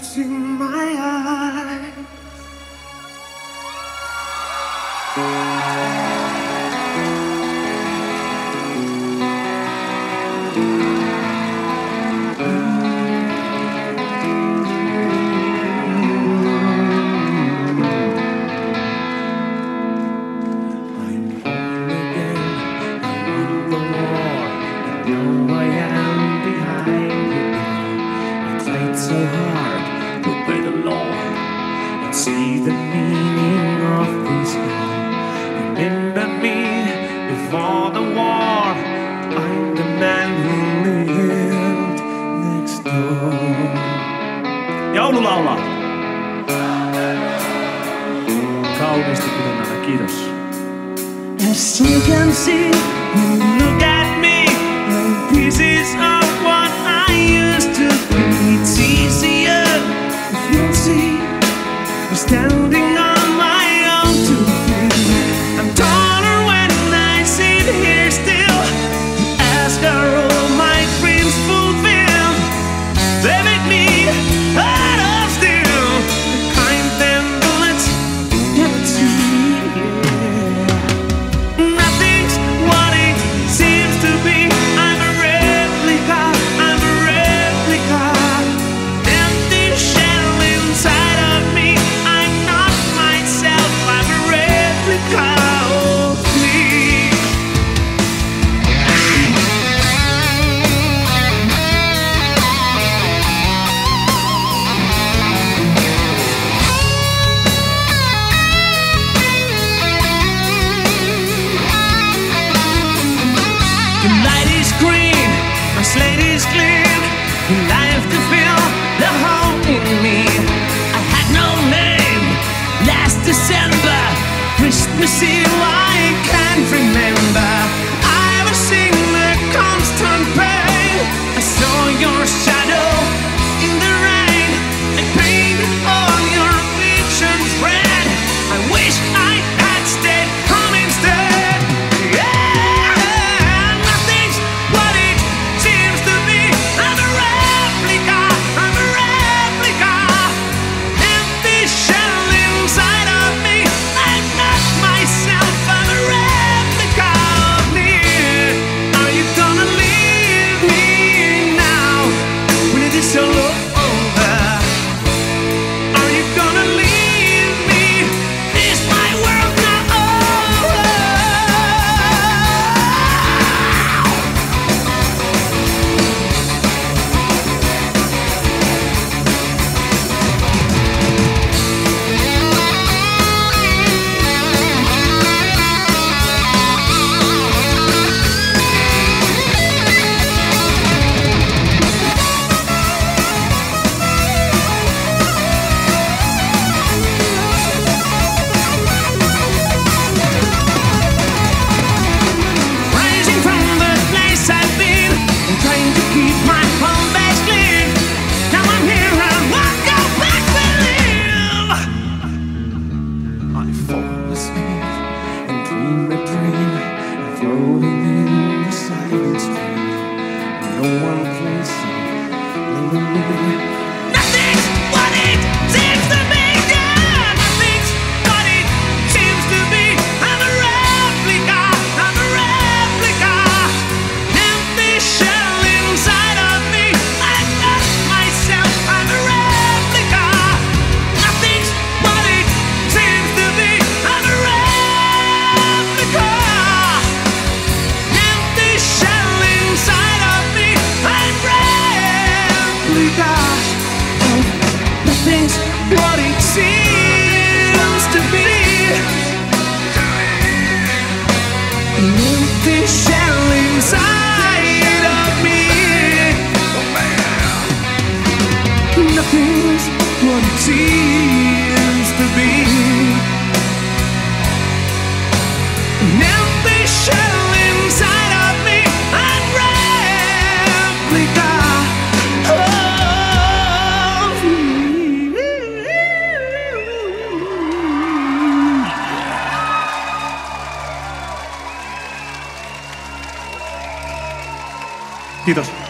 情满 for the war. I'm the man who lived next door. Joululaulaa! Kauniisti kylmänä, kiitos. As you can see, you look at to the hole in me. I had no name last December, Christmas Eve. Fall asleep and dream a dream floating in the silent stream. No one can see. one Nothing's what it seems to be An empty shell inside of me A replica of me Tito.